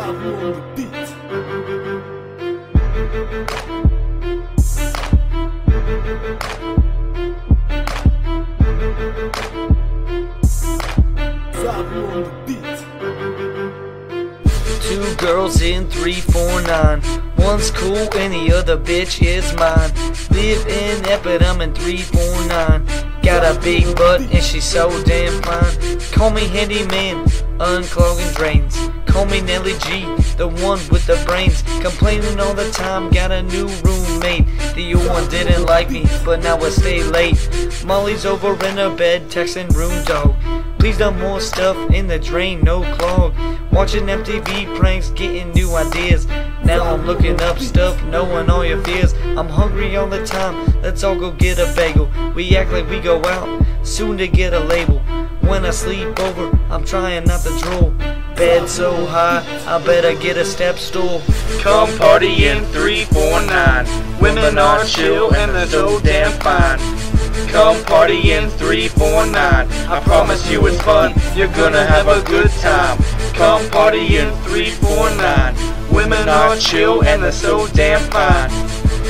On the beat. On the beat. Two girls in 349. One's cool and the other bitch is mine. Live in Epid, I'm in 349. Got a big butt and she's so damn fine. Call me handyman, unclogging drains. Call me Nelly G, the one with the brains. Complaining all the time, got a new roommate. The old one didn't like me, but now I stay late. Molly's over in her bed, texting room dog. Please dump more stuff in the drain, no clog. Watching MTV pranks, getting new ideas. Now I'm looking up stuff, knowing all your fears. I'm hungry all the time, let's all go get a bagel. We act like we go out, soon to get a label. When I sleep over, I'm trying not to drool. Bed so high, I better get a step stool. Come party in 349. Women are chill and they're so damn fine. Come party in 349. I promise you it's fun. You're gonna have a good time. Come party in 349. Women are chill and they're so damn fine.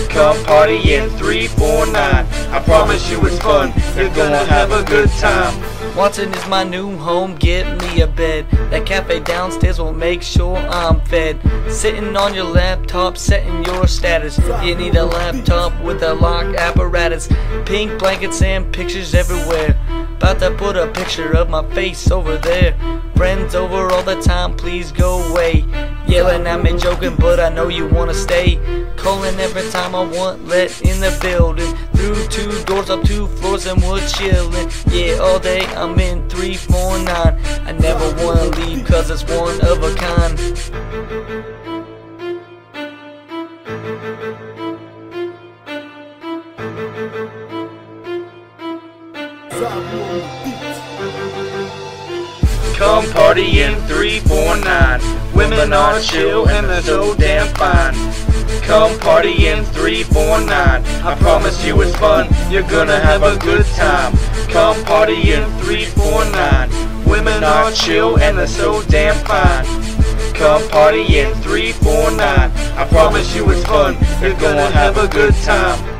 Come party in 349. I promise you it's fun. You're gonna have a good time. Watson is my new home, get me a bed. That cafe downstairs will make sure I'm fed. Sitting on your laptop, setting your status. You need a laptop with a lock apparatus. Pink blankets and pictures everywhere. About to put a picture of my face over there. Friends over all the time, please go away. Yelling at me, joking, but I know you wanna stay. Calling every time I want let in the building. Through two doors, up two floors, and we're chilling. Yeah, all day I'm in 349. I never wanna leave, cause it's one of a kind. Come party in 349. Women are chill and they're so damn fine. Come party in 349. I promise you it's fun. You're gonna have a good time. Come party in 349. Women are chill and they're so damn fine. Come party in 349. I promise you it's fun. You're gonna have a good time.